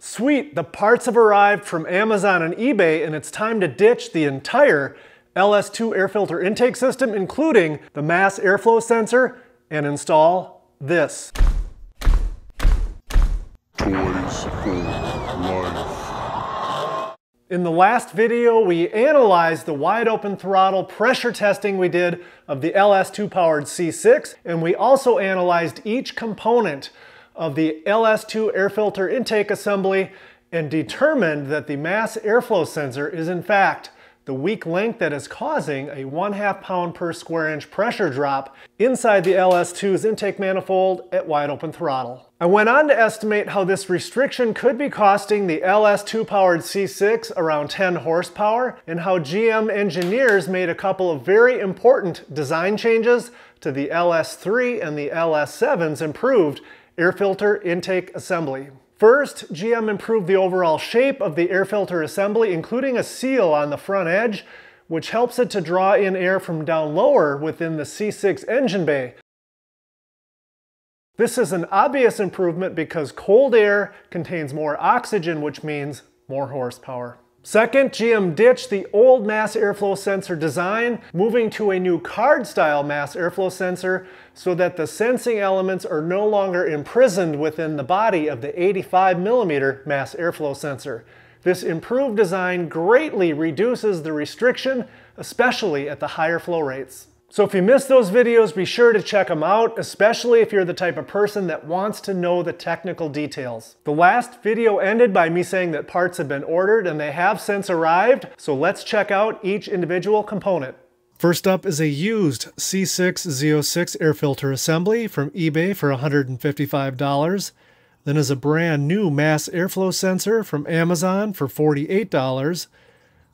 Sweet, the parts have arrived from Amazon and eBay and it's time to ditch the entire LS2 air filter intake system, including the mass airflow sensor, and install this. Toys for Life. In the last video, we analyzed the wide open throttle pressure testing we did of the LS2 powered C6, and we also analyzed each component of the LS2 air filter intake assembly and determined that the mass airflow sensor is in fact the weak link that is causing a 1 half pound per square inch pressure drop inside the LS2's intake manifold at wide open throttle. I went on to estimate how this restriction could be costing the LS2 powered C6 around 10 horsepower and how GM engineers made a couple of very important design changes to the LS3 and the LS7's improved air filter intake assembly. First, GM improved the overall shape of the air filter assembly, including a seal on the front edge, which helps it to draw in air from down lower within the C6 engine bay. This is an obvious improvement because cold air contains more oxygen, which means more horsepower. Second, GM ditched the old mass airflow sensor design, moving to a new card style mass airflow sensor so that the sensing elements are no longer imprisoned within the body of the 85 millimeter mass airflow sensor. This improved design greatly reduces the restriction, especially at the higher flow rates. So if you missed those videos, be sure to check them out, especially if you're the type of person that wants to know the technical details. The last video ended by me saying that parts have been ordered and they have since arrived, so let's check out each individual component. First up is a used C6 Z06 air filter assembly from eBay for $155. Then is a brand new mass airflow sensor from Amazon for $48.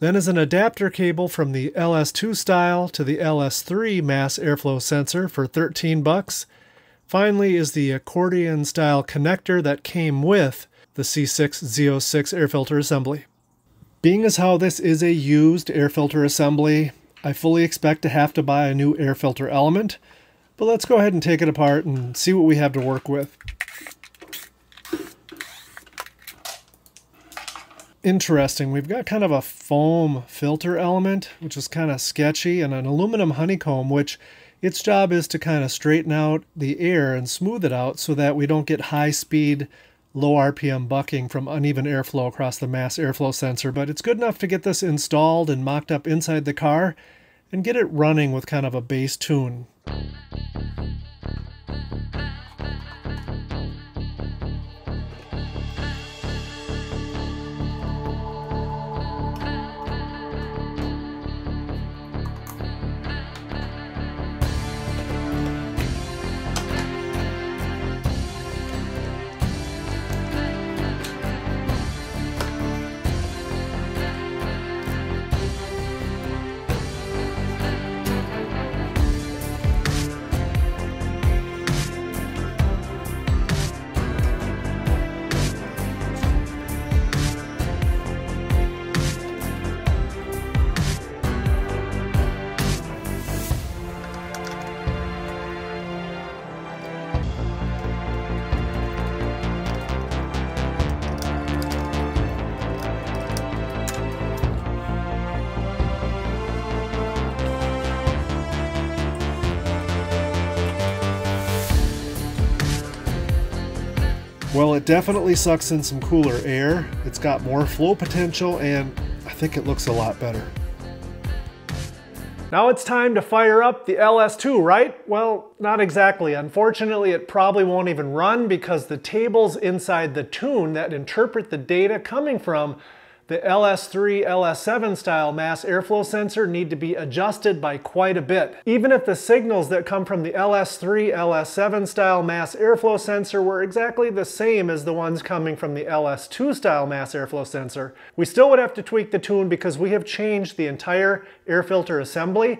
Then is an adapter cable from the LS2 style to the LS3 mass airflow sensor for 13 bucks. Finally is the accordion style connector that came with the C6 Z06 air filter assembly. Being as how this is a used air filter assembly, I fully expect to have to buy a new air filter element, but let's go ahead and take it apart and see what we have to work with. Interesting. We've got kind of a foam filter element, which is kind of sketchy, and an aluminum honeycomb, which its job is to kind of straighten out the air and smooth it out so that we don't get high speed, low RPM bucking from uneven airflow across the mass airflow sensor. But it's good enough to get this installed and mocked up inside the car and get it running with kind of a base tune. Well, it definitely sucks in some cooler air. It's got more flow potential and I think it looks a lot better. Now it's time to fire up the LS2, right? Well, not exactly. Unfortunately, it probably won't even run because the tables inside the tune that interpret the data coming from the LS3, LS7 style mass airflow sensor need to be adjusted by quite a bit. Even if the signals that come from the LS3, LS7 style mass airflow sensor were exactly the same as the ones coming from the LS2 style mass airflow sensor, we still would have to tweak the tune because we have changed the entire air filter assembly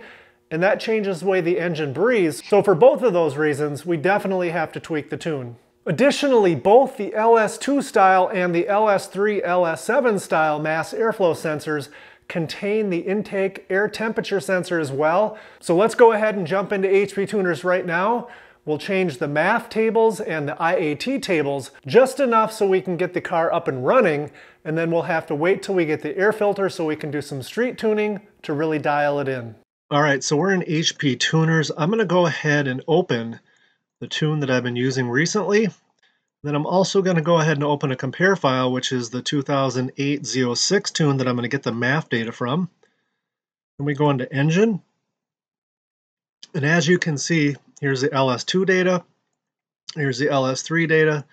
and that changes the way the engine breathes. So for both of those reasons, we definitely have to tweak the tune. Additionally, both the LS2 style and the LS3 LS7 style mass airflow sensors contain the intake air temperature sensor as well. So let's go ahead and jump into HP Tuners right now. We'll change the MAF tables and the IAT tables just enough so we can get the car up and running, and then we'll have to wait till we get the air filter so we can do some street tuning to really dial it in. All right, so we're in HP Tuners. I'm gonna go ahead and open the tune that I've been using recently. Then I'm also gonna go ahead and open a compare file, which is the 2008 Z06 tune that I'm gonna get the MAF data from. Then we go into Engine. And as you can see, here's the LS2 data, here's the LS3 data,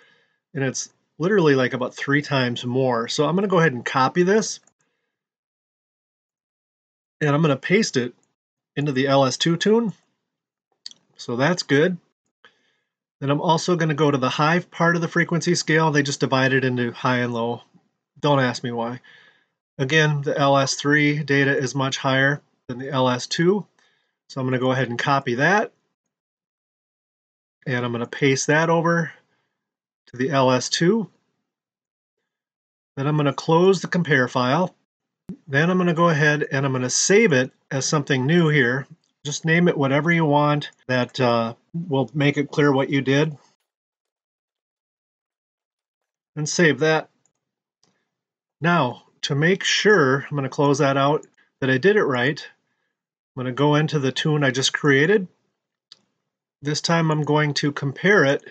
and it's literally like about three times more. So I'm gonna go ahead and copy this, and I'm gonna paste it into the LS2 tune. So that's good. Then I'm also going to go to the high part of the frequency scale. They just divide it into high and low. Don't ask me why. Again, the LS3 data is much higher than the LS2. So I'm going to go ahead and copy that. And I'm going to paste that over to the LS2. Then I'm going to close the compare file. Then I'm going to go ahead and I'm going to save it as something new here. Just name it whatever you want that uh, will make it clear what you did. And save that. Now, to make sure, I'm going to close that out, that I did it right, I'm going to go into the tune I just created. This time I'm going to compare it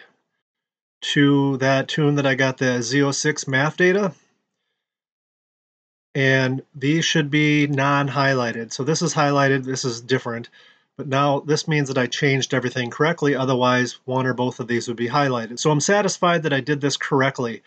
to that tune that I got the Z06 MAF data and these should be non-highlighted. So this is highlighted, this is different, but now this means that I changed everything correctly, otherwise one or both of these would be highlighted. So I'm satisfied that I did this correctly.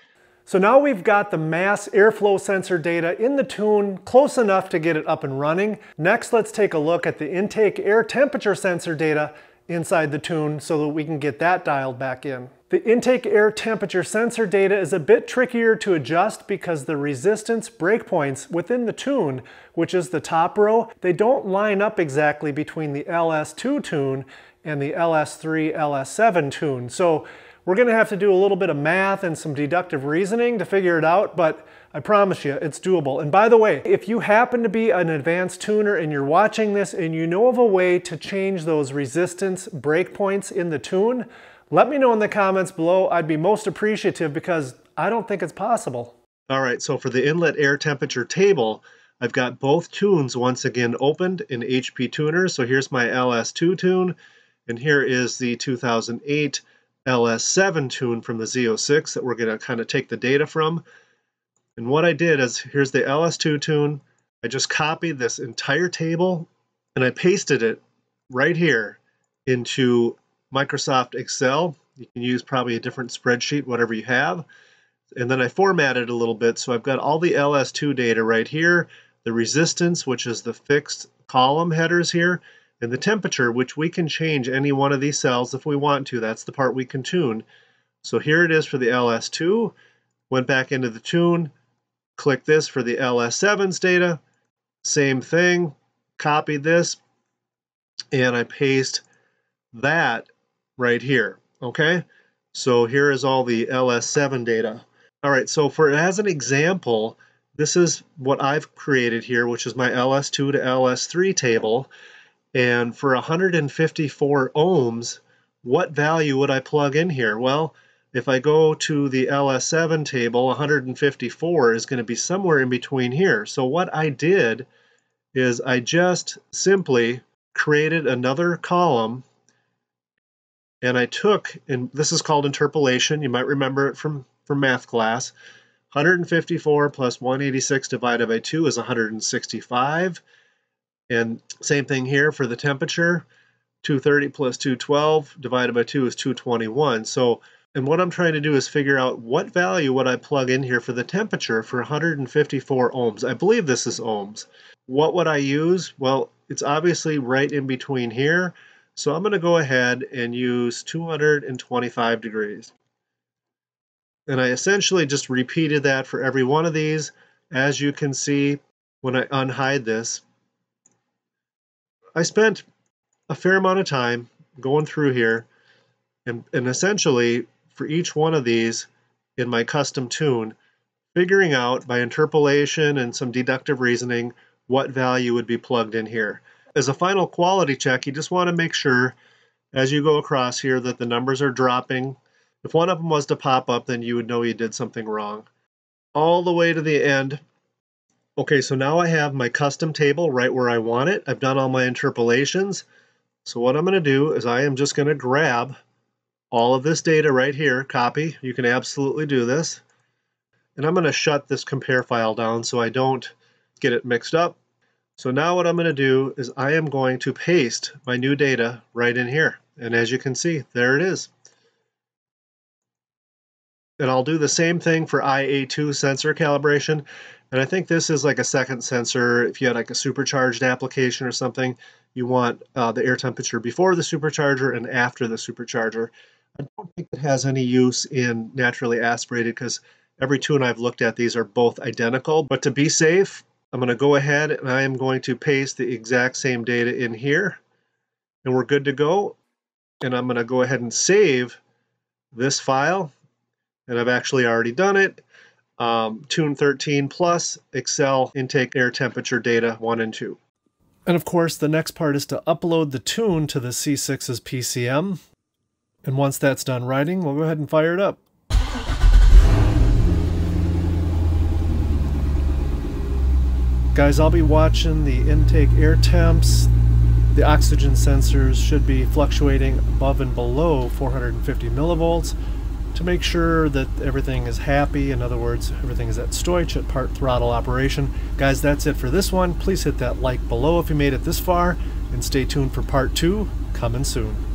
So now we've got the mass airflow sensor data in the tune close enough to get it up and running. Next, let's take a look at the intake air temperature sensor data inside the tune so that we can get that dialed back in. The intake air temperature sensor data is a bit trickier to adjust because the resistance breakpoints within the tune, which is the top row, they don't line up exactly between the LS2 tune and the LS3, LS7 tune. So we're gonna have to do a little bit of math and some deductive reasoning to figure it out, but I promise you, it's doable. And by the way, if you happen to be an advanced tuner and you're watching this and you know of a way to change those resistance breakpoints in the tune, let me know in the comments below. I'd be most appreciative because I don't think it's possible. All right, so for the inlet air temperature table, I've got both tunes once again opened in HP Tuner. So here's my LS2 tune, and here is the 2008 LS7 tune from the Z06 that we're going to kind of take the data from. And what I did is, here's the LS2 tune. I just copied this entire table and I pasted it right here into Microsoft Excel. You can use probably a different spreadsheet, whatever you have. And then I formatted a little bit, so I've got all the LS2 data right here, the resistance, which is the fixed column headers here, and the temperature, which we can change any one of these cells if we want to. That's the part we can tune. So here it is for the LS2. Went back into the tune, click this for the LS7's data. Same thing, copied this, and I paste that right here, okay? So here is all the LS7 data. All right, so for as an example, this is what I've created here, which is my LS2 to LS3 table. And for 154 ohms, what value would I plug in here? Well, if I go to the LS7 table, 154 is going to be somewhere in between here. So what I did is I just simply created another column and I took, and this is called interpolation, you might remember it from, from math class, 154 plus 186 divided by 2 is 165. And same thing here for the temperature, 230 plus 212 divided by 2 is 221. So, and what I'm trying to do is figure out what value would I plug in here for the temperature for 154 ohms. I believe this is ohms. What would I use? Well, it's obviously right in between here. So I'm going to go ahead and use 225 degrees. And I essentially just repeated that for every one of these. As you can see, when I unhide this, I spent a fair amount of time going through here and, and essentially for each one of these in my custom tune, figuring out by interpolation and some deductive reasoning what value would be plugged in here as a final quality check, you just want to make sure as you go across here that the numbers are dropping. If one of them was to pop up, then you would know you did something wrong. All the way to the end. Okay, so now I have my custom table right where I want it. I've done all my interpolations. So what I'm going to do is I am just going to grab all of this data right here, copy. You can absolutely do this. And I'm going to shut this compare file down so I don't get it mixed up. So now what I'm going to do is I am going to paste my new data right in here. And as you can see, there it is. And I'll do the same thing for IAT2 sensor calibration. And I think this is like a second sensor. If you had like a supercharged application or something, you want uh, the air temperature before the supercharger and after the supercharger. I don't think it has any use in naturally aspirated because every tune I've looked at, these are both identical. But to be safe, I'm going to go ahead and I am going to paste the exact same data in here. And we're good to go. And I'm going to go ahead and save this file. And I've actually already done it. Um, Tune 13 plus Excel intake air temperature data 1 and 2. And of course, the next part is to upload the tune to the C6's PCM. And once that's done writing, we'll go ahead and fire it up. Guys, I'll be watching the intake air temps. The oxygen sensors should be fluctuating above and below 450 millivolts to make sure that everything is happy. In other words, everything is at Stoich at part throttle operation. Guys, that's it for this one. Please hit that like below if you made it this far and stay tuned for part two coming soon.